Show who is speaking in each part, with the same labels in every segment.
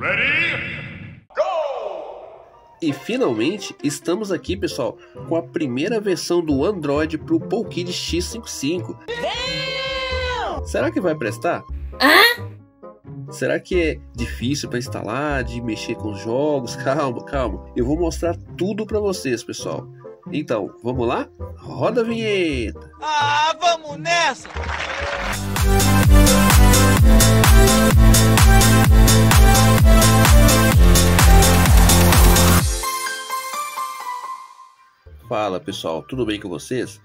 Speaker 1: Ready? Go!
Speaker 2: E finalmente estamos aqui, pessoal, com a primeira versão do Android para o PoleKid X55. Damn! Será que vai prestar? Hã? Será que é difícil para instalar, de mexer com os jogos? Calma, calma. Eu vou mostrar tudo para vocês, pessoal. Então, vamos lá? Roda a vinheta.
Speaker 3: Ah, vamos nessa!
Speaker 2: Fala pessoal, tudo bem com vocês?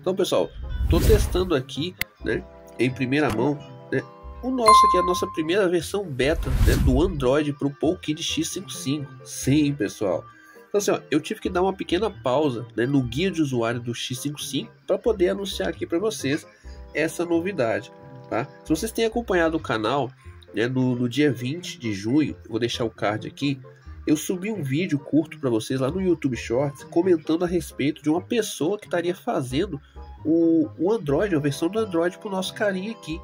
Speaker 2: Então pessoal, estou testando aqui, né, em primeira mão, né, o nosso aqui, a nossa primeira versão beta né, do Android para o PoleKid X55. Sim, pessoal. Então assim, ó, eu tive que dar uma pequena pausa né, no guia de usuário do X55 para poder anunciar aqui para vocês essa novidade, tá? Se vocês têm acompanhado o canal, né, no, no dia 20 de junho, vou deixar o card aqui, eu subi um vídeo curto para vocês lá no YouTube Shorts comentando a respeito de uma pessoa que estaria fazendo o, o Android, a versão do Android para o nosso carinha aqui,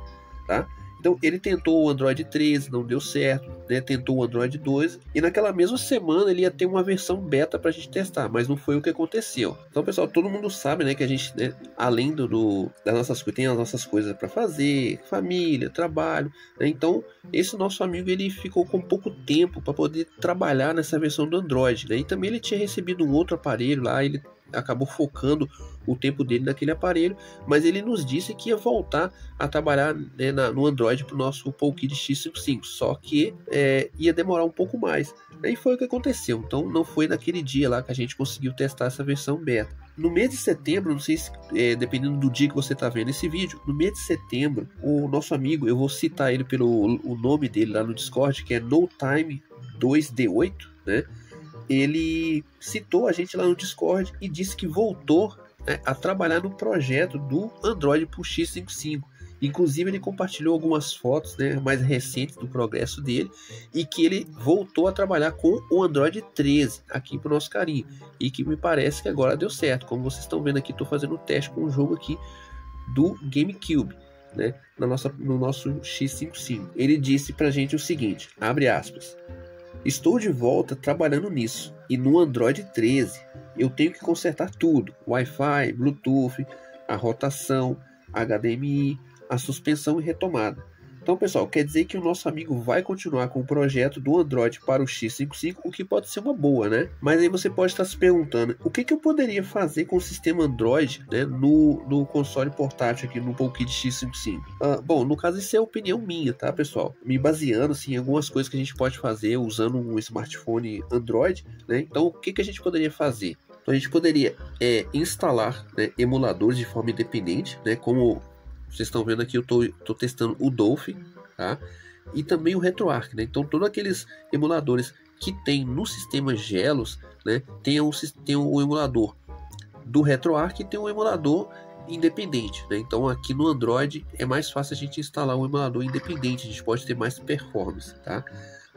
Speaker 2: tá? Então ele tentou o Android 13, não deu certo, né? tentou o Android 12 e naquela mesma semana ele ia ter uma versão beta para a gente testar, mas não foi o que aconteceu. Então pessoal, todo mundo sabe, né, que a gente, né, além do, do das nossas tem as nossas coisas para fazer, família, trabalho, né? então esse nosso amigo ele ficou com pouco tempo para poder trabalhar nessa versão do Android, né? E também ele tinha recebido um outro aparelho lá, ele acabou focando o tempo dele naquele aparelho, mas ele nos disse que ia voltar a trabalhar né, na, no Android para o nosso PoleKid X55, só que é, ia demorar um pouco mais. E foi o que aconteceu, então não foi naquele dia lá que a gente conseguiu testar essa versão beta. No mês de setembro, não sei se é, dependendo do dia que você está vendo esse vídeo, no mês de setembro, o nosso amigo, eu vou citar ele pelo o nome dele lá no Discord, que é No Time 2D8, né? Ele citou a gente lá no Discord e disse que voltou né, a trabalhar no projeto do Android para o X55. Inclusive ele compartilhou algumas fotos né, mais recentes do progresso dele e que ele voltou a trabalhar com o Android 13 aqui para o nosso carinho e que me parece que agora deu certo. Como vocês estão vendo aqui, estou fazendo um teste com o jogo aqui do GameCube, né, na nossa, no nosso X55. Ele disse para gente o seguinte, abre aspas, Estou de volta trabalhando nisso e no Android 13 eu tenho que consertar tudo: Wi-Fi, Bluetooth, a rotação, HDMI, a suspensão e retomada. Então, pessoal, quer dizer que o nosso amigo vai continuar com o projeto do Android para o X55, o que pode ser uma boa, né? Mas aí você pode estar se perguntando, o que, que eu poderia fazer com o sistema Android né, no, no console portátil aqui no PoleKit X55? Ah, bom, no caso isso é opinião minha, tá, pessoal? Me baseando assim, em algumas coisas que a gente pode fazer usando um smartphone Android, né? Então, o que, que a gente poderia fazer? Então a gente poderia é, instalar né, emuladores de forma independente, né, como vocês estão vendo aqui, eu estou testando o Dolphin, tá? E também o RetroArch, né? Então, todos aqueles emuladores que tem no sistema Gelos, né? Tem um, tem um emulador do RetroArch e tem um emulador independente, né? Então, aqui no Android é mais fácil a gente instalar um emulador independente, a gente pode ter mais performance, tá?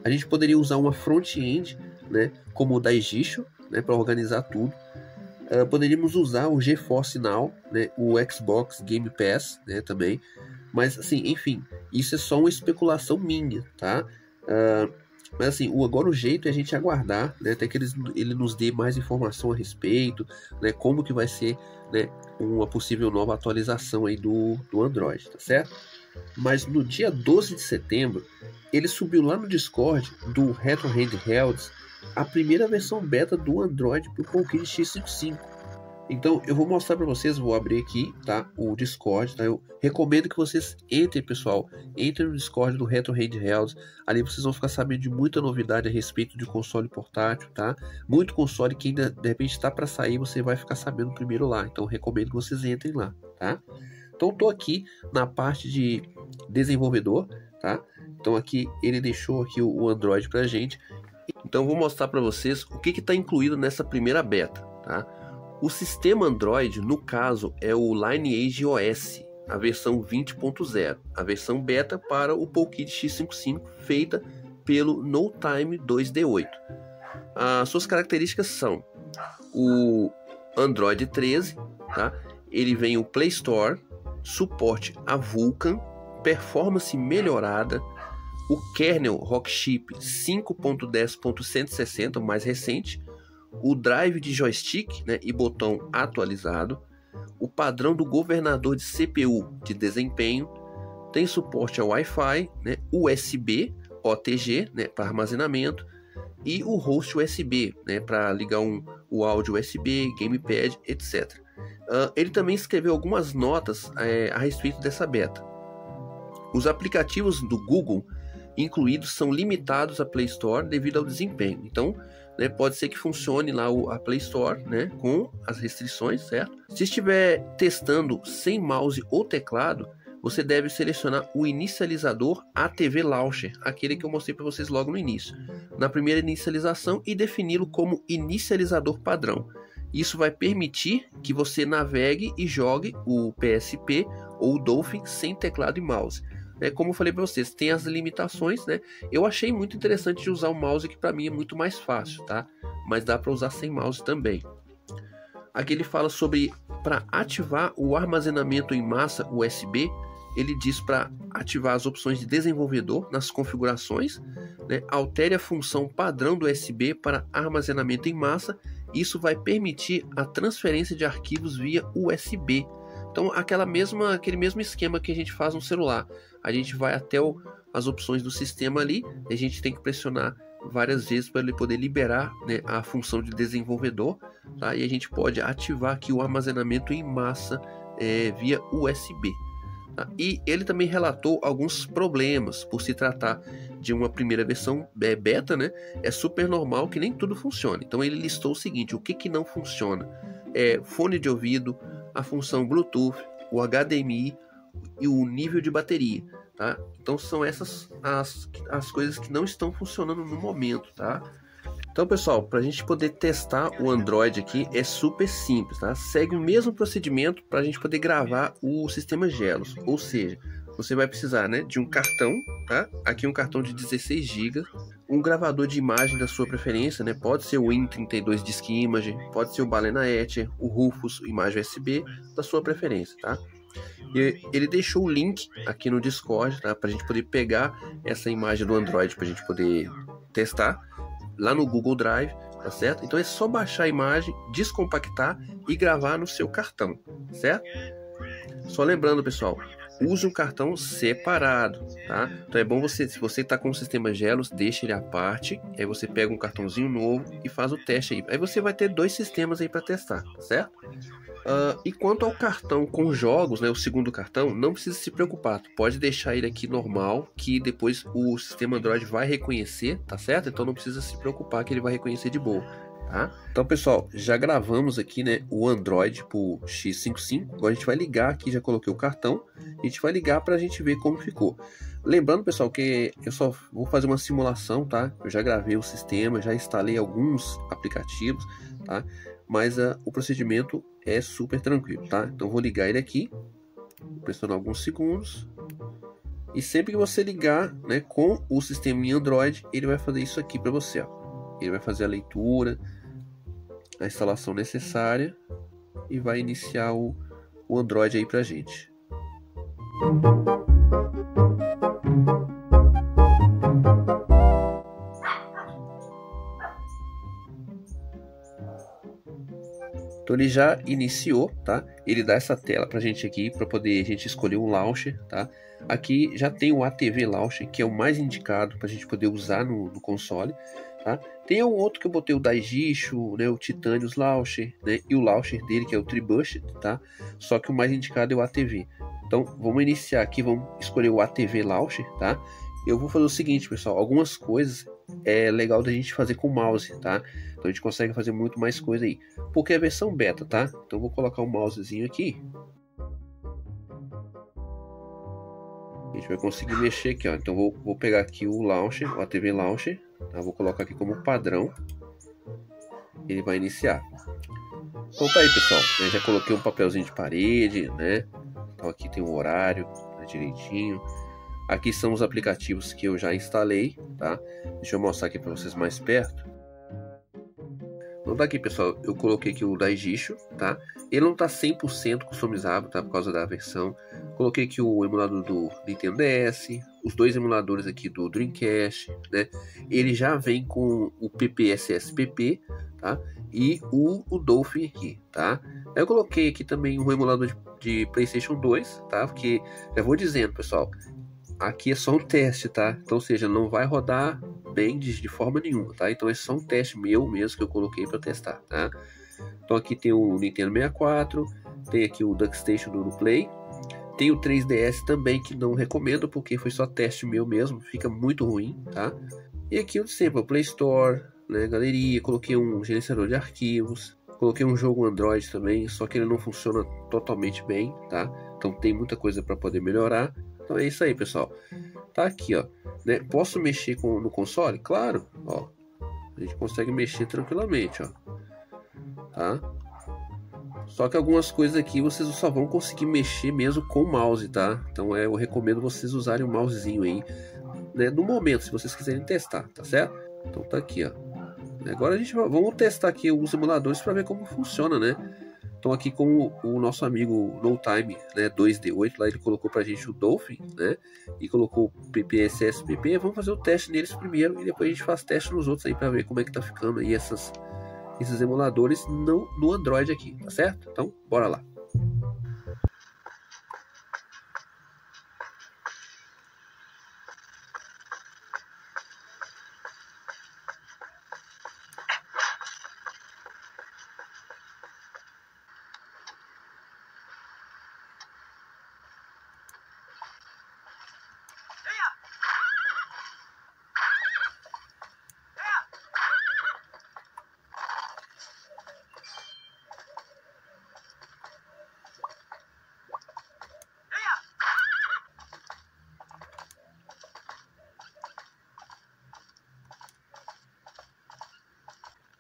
Speaker 2: A gente poderia usar uma front-end, né? Como o da Egistio, né? Para organizar tudo. Uh, poderíamos usar o GeForce Now, né, o Xbox Game Pass, né, também. Mas assim, enfim, isso é só uma especulação minha, tá? Uh, mas assim, o, agora o jeito é a gente aguardar, né, até que eles, ele nos dê mais informação a respeito, né, como que vai ser, né, uma possível nova atualização aí do, do Android, tá certo? Mas no dia 12 de setembro, ele subiu lá no Discord do Retro Handhelds a primeira versão beta do Android para o PoleKit X55. Então eu vou mostrar para vocês, vou abrir aqui, tá, o Discord, tá? Eu recomendo que vocês entrem, pessoal, entrem no Discord do Retro Handhelds. Ali vocês vão ficar sabendo de muita novidade a respeito de console portátil, tá? Muito console que ainda de repente está para sair, você vai ficar sabendo primeiro lá. Então recomendo que vocês entrem lá, tá? Então tô aqui na parte de desenvolvedor, tá? Então aqui ele deixou aqui o Android pra gente então vou mostrar para vocês o que está incluído nessa primeira beta. Tá? O sistema Android, no caso, é o Lineage OS, a versão 20.0, a versão beta para o PoleKit X55 feita pelo No Time 2D8. As suas características são o Android 13, tá? ele vem o Play Store, suporte a Vulkan, performance melhorada, o kernel Rockchip 5.10.160, mais recente, o drive de joystick né, e botão atualizado, o padrão do governador de CPU de desempenho, tem suporte ao Wi-Fi, né, USB, OTG né, para armazenamento e o host USB né, para ligar um, o áudio USB, gamepad, etc. Uh, ele também escreveu algumas notas é, a respeito dessa beta. Os aplicativos do Google incluídos são limitados à Play Store devido ao desempenho. Então, né, pode ser que funcione lá a Play Store né, com as restrições, certo? Se estiver testando sem mouse ou teclado, você deve selecionar o inicializador ATV Launcher, aquele que eu mostrei para vocês logo no início, na primeira inicialização e defini-lo como inicializador padrão. Isso vai permitir que você navegue e jogue o PSP ou o Dolphin sem teclado e mouse. É, como eu falei para vocês, tem as limitações, né? Eu achei muito interessante de usar o mouse que para mim é muito mais fácil, tá? Mas dá para usar sem mouse também. Aqui ele fala sobre para ativar o armazenamento em massa USB, ele diz para ativar as opções de desenvolvedor nas configurações, né? altere a função padrão do USB para armazenamento em massa. Isso vai permitir a transferência de arquivos via USB. Então, aquela mesma, aquele mesmo esquema que a gente faz no celular a gente vai até o, as opções do sistema ali, a gente tem que pressionar várias vezes para ele poder liberar né, a função de desenvolvedor, tá? e a gente pode ativar aqui o armazenamento em massa é, via USB. Tá? E ele também relatou alguns problemas por se tratar de uma primeira versão beta, né? É super normal que nem tudo funcione. Então ele listou o seguinte: o que, que não funciona? É fone de ouvido, a função Bluetooth, o HDMI, e o nível de bateria, tá? Então são essas as, as coisas que não estão funcionando no momento, tá? Então, pessoal, para a gente poder testar o Android aqui é super simples, tá? Segue o mesmo procedimento para a gente poder gravar o sistema Gelos, ou seja, você vai precisar, né, de um cartão, tá? Aqui um cartão de 16 GB, um gravador de imagem da sua preferência, né? Pode ser o Win32 Disk Image, pode ser o Balena Etcher, o Rufus imagem USB da sua preferência, tá? E ele deixou o link aqui no Discord, tá? Para a gente poder pegar essa imagem do Android para a gente poder testar lá no Google Drive, tá certo? Então é só baixar a imagem, descompactar e gravar no seu cartão, certo? Só lembrando, pessoal, use um cartão separado, tá? Então é bom você, se você está com o sistema Gelos, deixe ele à parte, aí você pega um cartãozinho novo e faz o teste aí. Aí você vai ter dois sistemas aí para testar, certo? Uh, e quanto ao cartão com jogos, né, o segundo cartão, não precisa se preocupar. Tu pode deixar ele aqui normal, que depois o sistema Android vai reconhecer, tá certo? Então não precisa se preocupar que ele vai reconhecer de boa. Tá? Então, pessoal, já gravamos aqui né, o Android por X55. Agora a gente vai ligar aqui, já coloquei o cartão. A gente vai ligar para a gente ver como ficou. Lembrando, pessoal, que eu só vou fazer uma simulação, tá? Eu já gravei o sistema, já instalei alguns aplicativos, tá? Mas uh, o procedimento é super tranquilo, tá? Então vou ligar ele aqui, pressionar alguns segundos. E sempre que você ligar, né, com o sistema em Android, ele vai fazer isso aqui para você, ó. Ele vai fazer a leitura, a instalação necessária e vai iniciar o, o Android aí pra gente. Então ele já iniciou, tá? Ele dá essa tela pra gente aqui para poder a gente escolher um launcher, tá? Aqui já tem o ATV Launcher, que é o mais indicado para a gente poder usar no, no, console, tá? Tem um outro que eu botei o Daijishu, né, o Titanius Launcher, né, e o launcher dele que é o Tribush, tá? Só que o mais indicado é o ATV. Então vamos iniciar aqui, vamos escolher o ATV Launcher, tá? Eu vou fazer o seguinte, pessoal, algumas coisas é legal da gente fazer com o mouse, tá? A gente consegue fazer muito mais coisa aí. Porque é a versão beta, tá? Então vou colocar o um mousezinho aqui. A gente vai conseguir mexer aqui, ó. Então vou, vou pegar aqui o launcher, o ATV Launcher. Tá? Vou colocar aqui como padrão. Ele vai iniciar. Então tá aí, pessoal. Eu já coloquei um papelzinho de parede, né? Então aqui tem o horário né, direitinho. Aqui são os aplicativos que eu já instalei, tá? Deixa eu mostrar aqui para vocês mais perto. Então tá aqui, pessoal, eu coloquei aqui o Daijisho, tá? Ele não tá 100% customizável, tá? Por causa da versão. Coloquei aqui o emulador do Nintendo DS, os dois emuladores aqui do Dreamcast, né? Ele já vem com o PPSSPP, tá? E o, o Dolphin aqui, tá? Eu coloquei aqui também um emulador de, de PlayStation 2, tá? Porque eu vou dizendo, pessoal, aqui é só um teste, tá? Então, ou seja, não vai rodar bem de, forma nenhuma, tá? Então é só um teste meu mesmo que eu coloquei para testar, tá? Então aqui tem o Nintendo 64, tem aqui o DuckStation no Play, tem o 3DS também que não recomendo porque foi só teste meu mesmo, fica muito ruim, tá? E aqui o sempre, o Play Store, né, galeria, coloquei um gerenciador de arquivos, coloquei um jogo Android também, só que ele não funciona totalmente bem, tá? Então tem muita coisa para poder melhorar. Então é isso aí, pessoal. Tá aqui, ó. Né? Posso mexer com, no console? Claro, ó. A gente consegue mexer tranquilamente, ó. Tá? Só que algumas coisas aqui vocês só vão conseguir mexer mesmo com o mouse, tá? Então é, eu recomendo vocês usarem o mousezinho aí, né? No momento, se vocês quiserem testar, tá certo? Então tá aqui, ó. Agora a gente vamos testar aqui os emuladores para ver como funciona, né? Então aqui com o, o, nosso amigo No Time, né, 2D8, lá ele colocou pra gente o Dolphin, né, e colocou o PPSSPP, vamos fazer o teste neles primeiro e depois a gente faz teste nos outros aí para ver como é que tá ficando aí essas, esses emuladores no, no Android aqui, tá certo? Então, bora lá.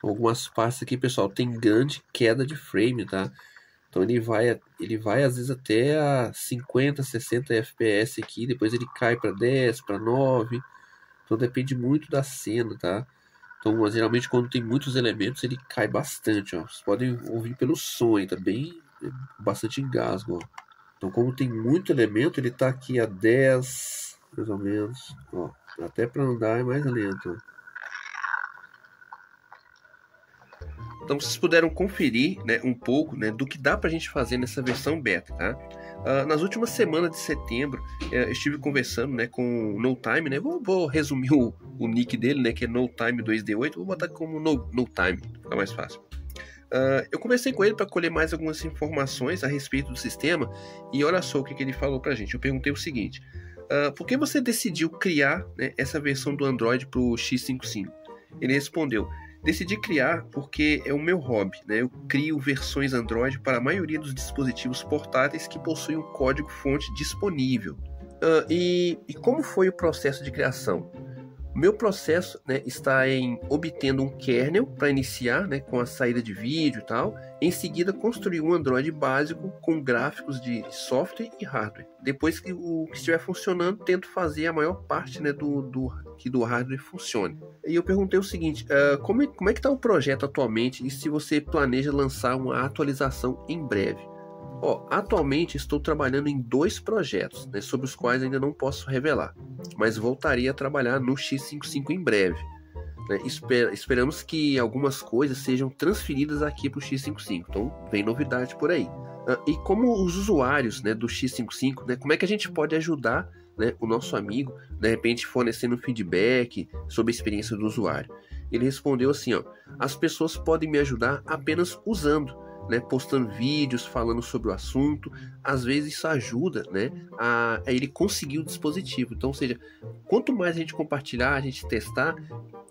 Speaker 2: Algumas partes aqui, pessoal, tem grande queda de frame, tá? Então ele vai, ele vai às vezes até a 50, 60 FPS aqui, depois ele cai para 10, para 9. Então depende muito da cena, tá? Então, geralmente quando tem muitos elementos, ele cai bastante, ó. Vocês podem ouvir pelo som, tá bem bastante engasgo, ó. Então, como tem muito elemento, ele tá aqui a 10, mais ou menos, ó. Até para andar é mais lento, ó. Então vocês puderam conferir né, um pouco né, do que dá para a gente fazer nessa versão beta, tá? Uh, nas últimas semanas de setembro, uh, estive conversando né, com o No Time, né? Vou, vou resumir o, o, nick dele, né? Que é No Time 2D8. Vou botar como No, no Time, fica mais fácil. Uh, eu conversei com ele para colher mais algumas informações a respeito do sistema e olha só o que, que ele falou para a gente. Eu perguntei o seguinte: uh, por que você decidiu criar né, essa versão do Android para o X55? Ele respondeu: Decidi criar porque é o meu hobby, né? Eu crio versões Android para a maioria dos dispositivos portáteis que possuem um código-fonte disponível. Uh, e, e como foi o processo de criação? Meu processo né, está em obtendo um kernel para iniciar né, com a saída de vídeo e tal. Em seguida, construir um Android básico com gráficos de software e hardware. Depois que o que estiver funcionando, tento fazer a maior parte né, do, do, que do hardware funcione. E eu perguntei o seguinte: uh, como, é, como é que está o projeto atualmente e se você planeja lançar uma atualização em breve? Ó, atualmente estou trabalhando em dois projetos, né, sobre os quais ainda não posso revelar, mas voltaria a trabalhar no X55 em breve. Né, esper esperamos que algumas coisas sejam transferidas aqui para o X55, então vem novidade por aí. Uh, e como os usuários né, do X55, né, como é que a gente pode ajudar né, o nosso amigo, de repente fornecendo feedback sobre a experiência do usuário? Ele respondeu assim: ó, as pessoas podem me ajudar apenas usando né, postando vídeos falando sobre o assunto, às vezes isso ajuda né, a, a, ele conseguir o dispositivo. Então, ou seja, quanto mais a gente compartilhar, a gente testar,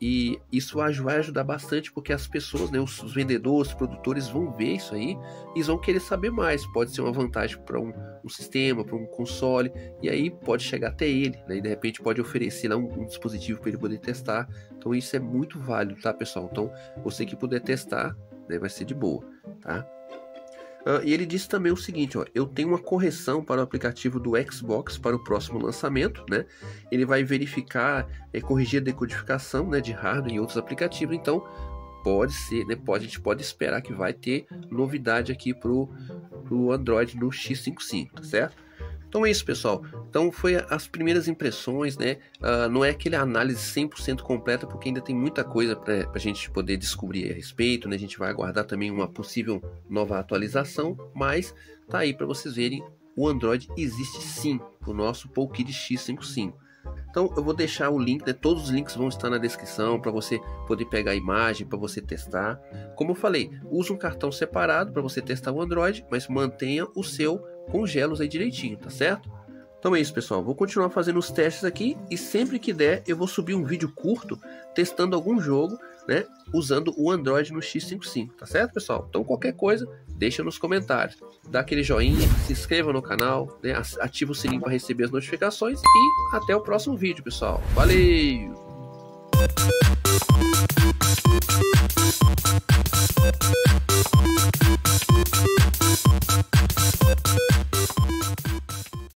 Speaker 2: e isso vai ajudar bastante, porque as pessoas, né, os, vendedores, os produtores vão ver isso aí e vão querer saber mais. Pode ser uma vantagem para um, um, sistema, para um console, e aí pode chegar até ele, né, e de repente pode oferecer lá um, um dispositivo para ele poder testar. Então, isso é muito válido, tá, pessoal? Então, você que puder testar, né, vai ser de boa, tá? Uh, e ele disse também o seguinte: ó, eu tenho uma correção para o aplicativo do Xbox para o próximo lançamento, né? Ele vai verificar, é, corrigir a decodificação né, de hardware e outros aplicativos. Então, pode ser, né? Pode, a gente pode esperar que vai ter novidade aqui pro, pro Android no X55, tá certo? Então é isso, pessoal. Então foi as primeiras impressões, né? Uh, não é aquele análise 100% completa, porque ainda tem muita coisa para a gente poder descobrir a respeito, né? A gente vai aguardar também uma possível nova atualização, mas tá aí para vocês verem, o Android existe sim, o nosso PoleKid X55. Então eu vou deixar o link, né? todos os links vão estar na descrição para você poder pegar a imagem, para você testar. Como eu falei, use um cartão separado para você testar o Android, mas mantenha o seu com gelos aí direitinho, tá certo? Então é isso, pessoal. Vou continuar fazendo os testes aqui e sempre que der eu vou subir um vídeo curto testando algum jogo, né, usando o Android no X55, tá certo, pessoal? Então qualquer coisa, deixa nos comentários. Dá aquele joinha, se inscreva no canal, né, ativa o sininho para receber as notificações e até o próximo vídeo, pessoal. Valeu!